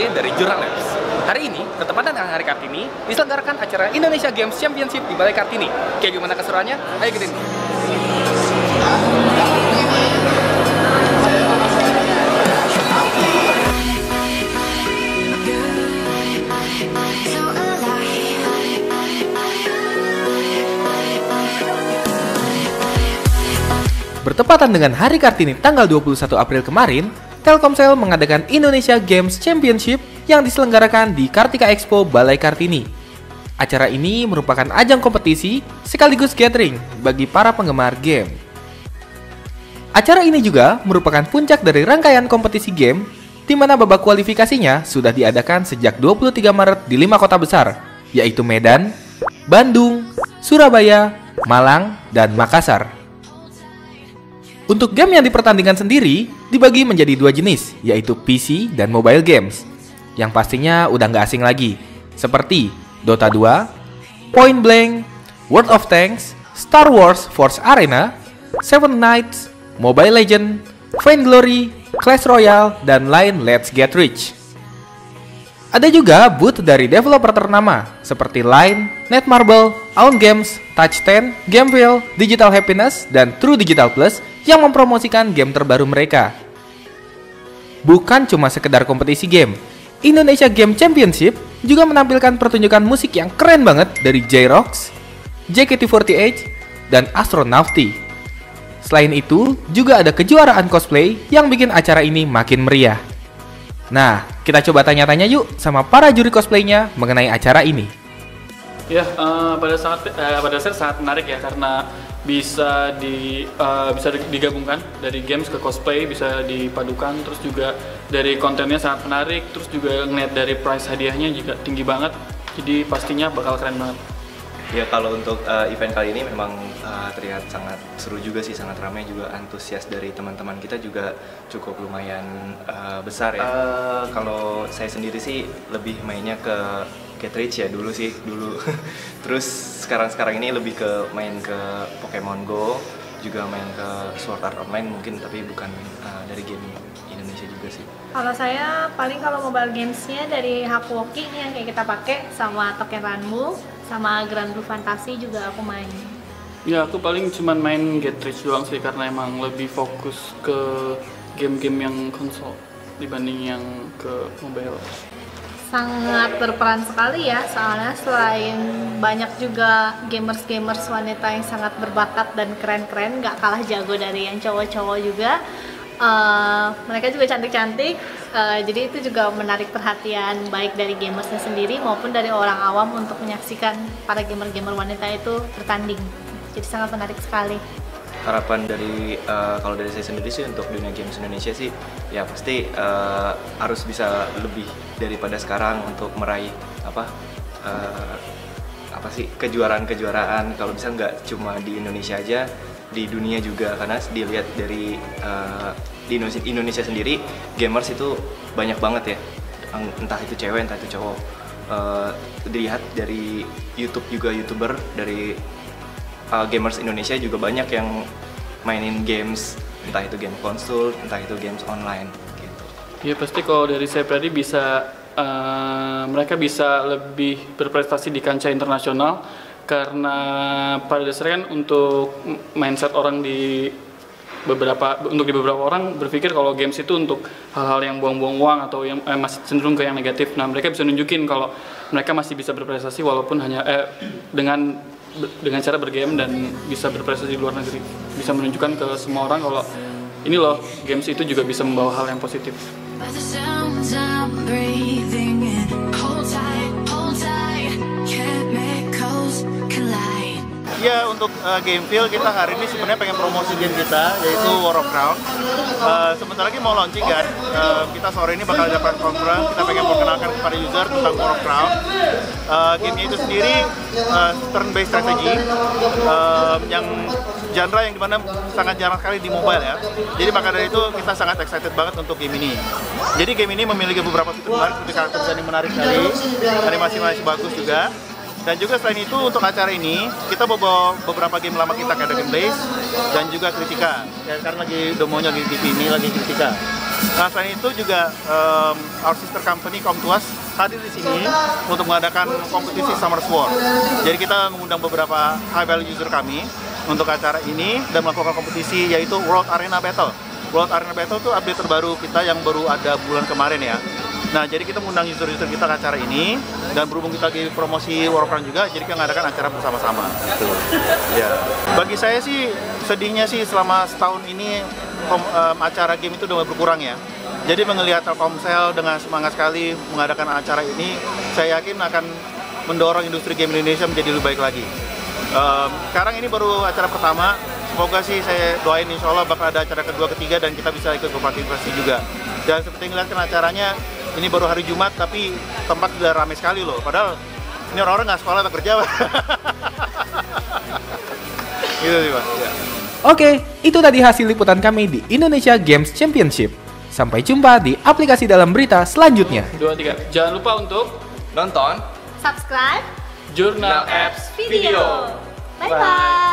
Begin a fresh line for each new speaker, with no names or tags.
hadir dari Jurnalis. Hari ini, bertepatan dengan Hari Kartini, diselenggarakan acara Indonesia Games Championship di Balai Kartini. Kayak gimana keseruannya? Ayo ikutin. Bertepatan dengan Hari Kartini tanggal 21 April kemarin, Telkomsel mengadakan Indonesia Games Championship yang diselenggarakan di Kartika Expo Balai Kartini. Acara ini merupakan ajang kompetisi sekaligus gathering bagi para penggemar game. Acara ini juga merupakan puncak dari rangkaian kompetisi game di mana babak kualifikasinya sudah diadakan sejak 23 Maret di lima kota besar, yaitu Medan, Bandung, Surabaya, Malang, dan Makassar. Untuk game yang dipertandingkan sendiri dibagi menjadi dua jenis, yaitu PC dan mobile games. Yang pastinya udah nggak asing lagi, seperti Dota 2, Point Blank, World of Tanks, Star Wars Force Arena, Seven Knights, Mobile Legend, Vainglory, Clash Royale, dan lain Let's Get Rich. Ada juga booth dari developer ternama seperti Line, Netmarble, Own Games, Touch 10, Gameville, Digital Happiness, dan True Digital Plus yang mempromosikan game terbaru mereka. Bukan cuma sekedar kompetisi game, Indonesia Game Championship juga menampilkan pertunjukan musik yang keren banget dari J-Rocks, JKT48, dan Astronauti. Selain itu, juga ada kejuaraan cosplay yang bikin acara ini makin meriah. Nah, kita coba tanya-tanya yuk sama para juri cosplaynya mengenai acara ini.
Ya, uh, pada saat uh, pada saat sangat menarik ya karena bisa di uh, bisa digabungkan dari games ke cosplay bisa dipadukan terus juga dari kontennya sangat menarik terus juga ngeliat dari price hadiahnya juga tinggi banget jadi pastinya bakal keren banget.
Ya kalau untuk uh, event kali ini memang uh, terlihat sangat seru juga sih, sangat ramai juga antusias dari teman-teman kita juga cukup lumayan uh, besar ya. Uh, kalau saya sendiri sih lebih mainnya ke Get Rich ya dulu sih dulu. Terus sekarang-sekarang ini lebih ke main ke Pokemon Go, juga main ke Sword Art Online mungkin tapi bukan uh, dari game Indonesia juga sih.
Kalau saya paling kalau mobile gamesnya dari Hakuoki yang kayak kita pakai sama Token Ranmu sama Grand Blue Fantasy juga aku main.
Ya aku paling cuman main Get Rich doang sih karena emang lebih fokus ke game-game yang konsol dibanding yang ke mobile.
Sangat berperan sekali ya, soalnya selain banyak juga gamers-gamers wanita yang sangat berbakat dan keren-keren, nggak kalah jago dari yang cowok-cowok juga. Uh, mereka juga cantik-cantik. Uh, jadi itu juga menarik perhatian baik dari gamersnya sendiri maupun dari orang awam untuk menyaksikan para gamer-gamer wanita itu bertanding. Jadi sangat menarik sekali.
Harapan dari uh, kalau dari saya sendiri sih untuk dunia games Indonesia sih ya pasti uh, harus bisa lebih daripada sekarang untuk meraih apa uh, apa sih kejuaraan-kejuaraan. Kalau bisa nggak cuma di Indonesia aja di dunia juga. Karena dilihat dari uh, di Indonesia sendiri gamers itu banyak banget ya. Entah itu cewek entah itu cowok. Uh, dilihat dari YouTube juga youtuber dari uh, gamers Indonesia juga banyak yang mainin games. Entah itu game konsol entah itu games online.
Ya pasti kalau dari saya pribadi bisa uh, mereka bisa lebih berprestasi di kancah internasional karena pada dasarnya kan untuk mindset orang di beberapa untuk di beberapa orang berpikir kalau games itu untuk hal-hal yang buang-buang uang atau yang eh, masih cenderung ke yang negatif. Nah mereka bisa nunjukin kalau mereka masih bisa berprestasi walaupun hanya eh, dengan dengan cara bergame dan bisa berprestasi di luar negeri. Bisa menunjukkan ke semua orang kalau ini loh games itu juga bisa membawa hal yang positif.
By the sounds I'm breathing Ya untuk uh, game feel kita hari ini sebenarnya pengen promosi game kita yaitu War of Crown. Uh, sebentar lagi mau launching kan. Uh, kita sore ini bakal ada conference. Kita pengen memperkenalkan kepada user tentang War of Crown. Uh, gamenya itu sendiri uh, turn based strategy uh, yang genre yang di mana sangat jarang sekali di mobile ya. Jadi maka dari itu kita sangat excited banget untuk game ini. Jadi game ini memiliki beberapa fitur menarik seperti karakter desain menarik sekali, animasi masih bagus juga. Dan juga selain itu untuk acara ini kita bawa beberapa game lama kita kayak Dragon Blaze dan juga Kritika. Ya, karena lagi demonya di TV ini lagi Kritika. Nah selain itu juga um, our sister company Komtuas hadir di sini untuk mengadakan kompetisi Summer Sword. Jadi kita mengundang beberapa high value user kami untuk acara ini dan melakukan kompetisi yaitu World Arena Battle. World Arena Battle itu update terbaru kita yang baru ada bulan kemarin ya. Nah, jadi kita mengundang user-user kita ke acara ini dan berhubung kita lagi promosi Warcraft juga, jadi kita mengadakan acara bersama-sama. Gitu. Ya. Bagi saya sih sedihnya sih selama setahun ini um, acara game itu udah berkurang ya. Jadi melihat Telkomsel dengan semangat sekali mengadakan acara ini, saya yakin akan mendorong industri game Indonesia menjadi lebih baik lagi. Um, sekarang ini baru acara pertama, semoga sih saya doain insya Allah bakal ada acara kedua, ketiga dan kita bisa ikut berpartisipasi juga. Dan seperti yang kan acaranya, ini baru hari Jumat tapi tempat sudah ramai sekali loh. Padahal ini orang-orang nggak sekolah atau kerja. gitu sih Pak. Ya.
Oke, itu tadi hasil liputan kami di Indonesia Games Championship. Sampai jumpa di aplikasi dalam berita selanjutnya.
Dua, tiga. Jangan lupa untuk
Nonton
Subscribe
Jurnal
Jurnal
Apps
video. Bye bye.